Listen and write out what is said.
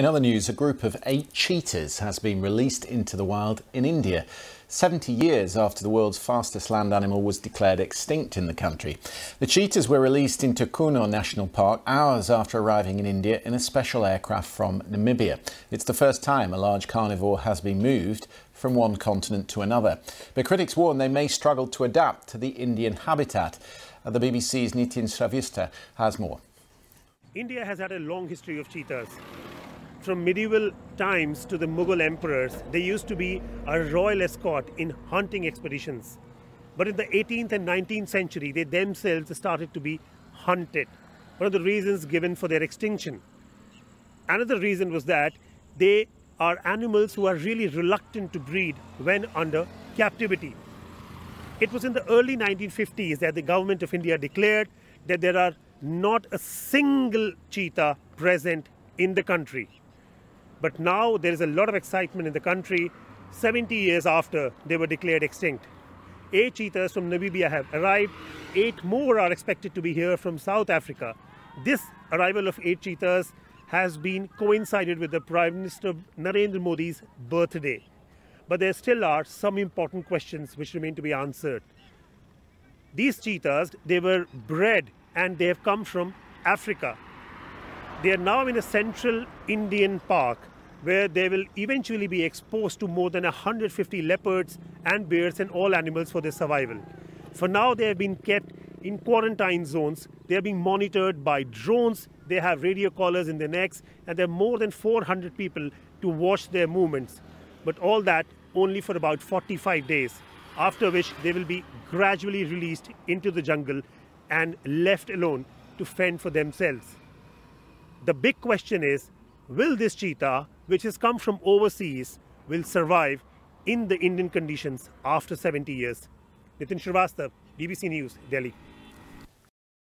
In other news, a group of eight cheetahs has been released into the wild in India, 70 years after the world's fastest land animal was declared extinct in the country. The cheetahs were released into Kuno National Park hours after arriving in India in a special aircraft from Namibia. It's the first time a large carnivore has been moved from one continent to another. But critics warn they may struggle to adapt to the Indian habitat. The BBC's Nitin Srivastava has more. India has had a long history of cheetahs from medieval times to the Mughal emperors, they used to be a royal escort in hunting expeditions. But in the 18th and 19th century, they themselves started to be hunted. One of the reasons given for their extinction. Another reason was that they are animals who are really reluctant to breed when under captivity. It was in the early 1950s that the government of India declared that there are not a single cheetah present in the country. But now there is a lot of excitement in the country 70 years after they were declared extinct. Eight cheetahs from Namibia have arrived, eight more are expected to be here from South Africa. This arrival of eight cheetahs has been coincided with the Prime Minister Narendra Modi's birthday. But there still are some important questions which remain to be answered. These cheetahs, they were bred and they have come from Africa. They are now in a central Indian park where they will eventually be exposed to more than 150 leopards and bears and all animals for their survival. For now, they have been kept in quarantine zones. They are being monitored by drones. They have radio collars in their necks, and there are more than 400 people to watch their movements. But all that only for about 45 days, after which they will be gradually released into the jungle and left alone to fend for themselves. The big question is will this cheetah, which has come from overseas, will survive in the Indian conditions after 70 years? Nitin Srivastav, BBC News, Delhi.